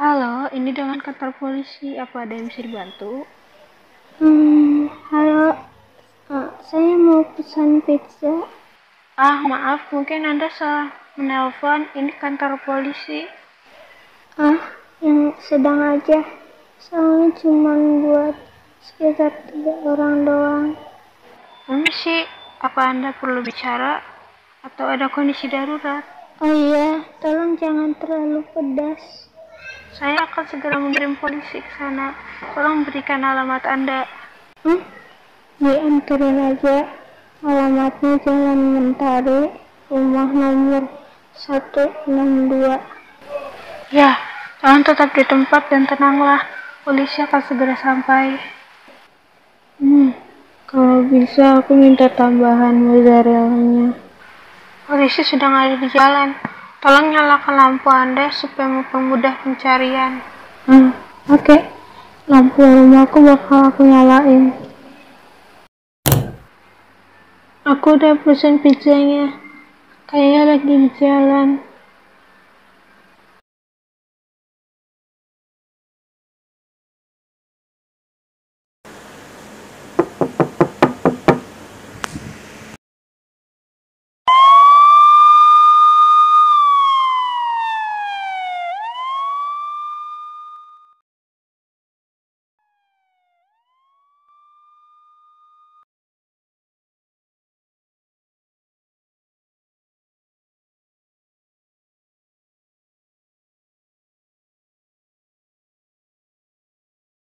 Halo, ini dengan kantor polisi. Apa ada yang bisa dibantu? Hmm, halo. Uh, saya mau pesan pizza. Ah, maaf, mungkin Anda salah menelpon. Ini kantor polisi. Ah, yang sedang aja. Soalnya cuma buat sekitar tiga orang doang. Permisi, apa Anda perlu bicara? Atau ada kondisi darurat? Oh iya, tolong jangan terlalu pedas. Saya akan segera mengirim polisi ke sana. Tolong berikan alamat Anda. Hmm? Dianterin aja. Alamatnya Jalan Mentari, rumah nomor 162. Ya, tolong tetap di tempat dan tenanglah. Polisi akan segera sampai. Hmm, kalau bisa aku minta tambahan mozzarella-nya. Polisi sedang ada di jalan. Tolong nyalakan lampu Anda supaya mempermudah pencarian. Hmm, oke. Okay. Lampu rumahku bakal aku nyalain. Aku udah pesen pizzanya. Kayaknya lagi di jalan.